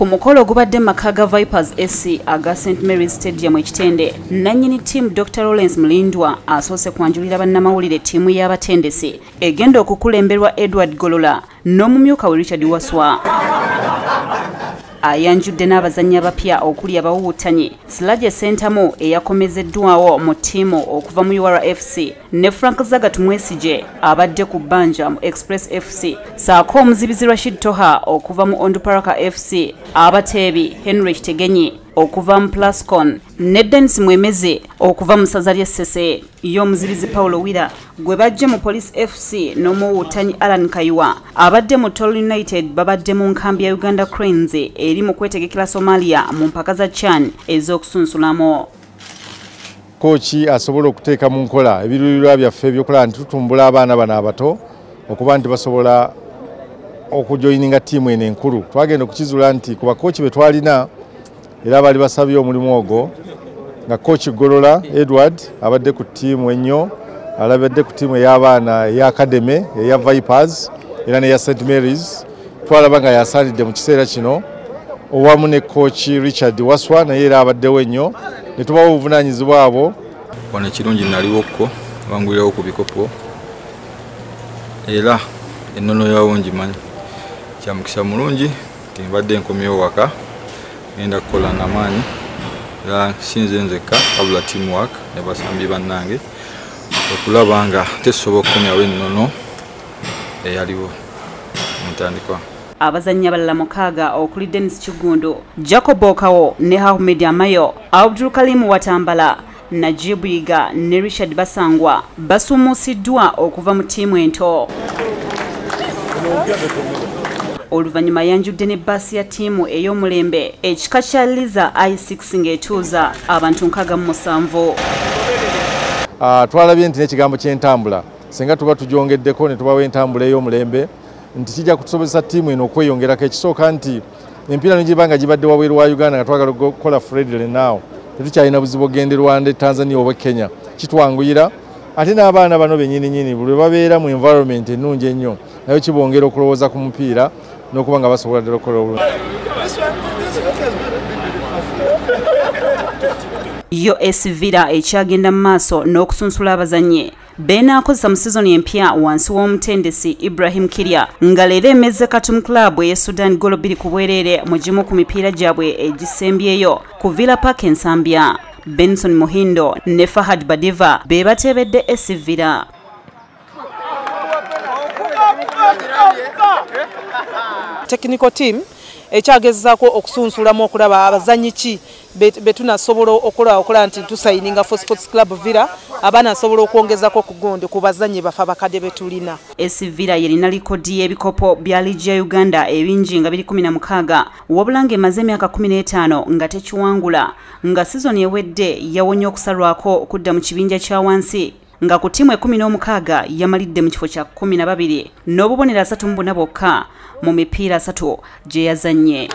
ku mukolo ogubadde maka ga vipers sc aga st marys stadium ekitende nannyini ttiimu dr lawrence mulindwa asoose kwanjulira bannamawulire ttiimu y'abatendesi egenda okukulemberwa edward golola n'omumyuka we richard waswa ayanjudde n'abazannyi abapya okuli abawuwutanye silaje sentamu eyakomezeddwawo mu ttiimu okuva mu urfc ne frank zagat mwesige abadde ku bbanja mu express fc saako omuzibizi rashid toha okuva mu onduparaka fc abateebi henry kitegenyi okuva mu plascon. Ne denis mwemeze okuva mu ssaza lye ssese. Y'omuzibizi paulo wira. Gwe bajje mu police fc n'omuwuutanyi alan kayiwa. Abadde mu tol united babadde mu nkambi ya uganda cranes eri mu kwetegekera somalia mu mpaka za chan ez'okusunsulamu kooki asobola okuteeka mu nkola ebiruubirirwa byaffe ebyokulaba nti tutumbula abaana bano abato okuba nti basobola okujoyininga ttiimu eno enkulu. Twagenda okukizuula nti ku bakooki be twalina era baali basabye omulimu ogwo nga kooki golola edward abadde ku ttiimu ennyo alabadde ku ttiimu ey'abaana eya academy eya vipers era neya st marys. Twalaba nga yasaanidde mu kiseera kino owamu ne kooki richard waswa naye era abaddewo ennyo. Ne tubawo obuvunaanyizibwa abo wano ekirungi naliwokko bangulirawo ku bikopo. Era ennono yawo ngimanyi kyamukisa mulungi timbadde nkomyewo waka genda kukola namaanyi era sinze nzekka wabula teamwork ne basambi bannange. Okulaba nga tesobola okukomyawo ennono eyaliwo mu ntandikwa abazannyi abalala mukaaga okuli denis kigundu jacob okawo ne ahmed amayo abdul kalimu watambala najibu yiga ne richard basangwa basumuusiddwa okuva mu ttiimu ento oluvannyuma yanjudde ne bbaasi ya ttiimu ey'omulembe. Ekika kya liza i6 ng'etuuza abantu nkaaga mu musanvu. Twalabye nti n'ekigambo ky'entambula. Singa tuba tujongeddeko ne tubawo entambula ey'omulembe nti kijja kutusobozesa ttiimu eno okweyongerako ekisooka nti emipiira nigiba nga gibadde wabweru wa uganda nga twagala okukola fredle naawo tetukyalina buzibu ogenderwa nde tanzania oba kenya. Kitwanguyira. Ate n'abaana bano benyininyini buli babeera mu environment ennungi ennyo nayo kibongera okulowooza ku mupiira n'okuba nga basobola ddala okukola obulungi. Us villa ekyagenda mu maaso n'okusunsula abazannyi. Beenaakozesa mu sizoni empya wansi w'omutendesi ibrahim kirya nga leero emeze katum club eye sudan golo bbiri ku bwereere mu gimu ku mipiira gyabwe egisembyeyo ku villa park ensambya benson muhindo ne fahad badiva be bateebedde esi villa technical team ekyagezaako okusunsulamu okulaba abazanyi ki? Betunasobola okulaba okulaba nti tusayininga for sports club villa abanasobola okwongezako ku gundi ku bazanyi bafe abakadde betulina esi villa yerina likodi y'ebikopo bya ligi ya uganda ebingi nga biri 16 wabula ng'emaze emyaka 15 nga tekiwangula nga sizoni ewedde yawonye okusalwako okudda mu kibinja kya wansi nga ku ttiimu ekumi n'omukaaga yamalidde mu kifo kya kumi na babiri n'obubonero asatu mu buna bwokka mu mipiira asatu gye yazannye